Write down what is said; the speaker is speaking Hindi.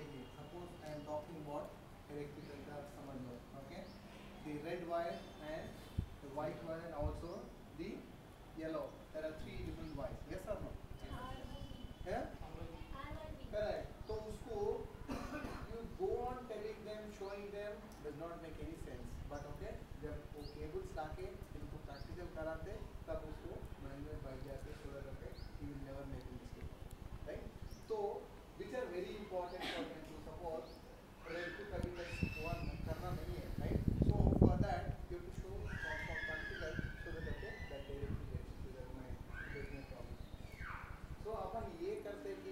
चाहिए suppose I am talking about electrical का समझ लो okay the red wire and the white wire and also the yellow. There are three different wires. Yes or no? Yeah? Correct. So उसको you go on telling them, showing them does not make any sense. But okay, जब वो cables लाके इनको practical कराते तब उसको mind में बैठ जाते so that okay, he will never make a mistake. Right? So which are very important for ये करते थे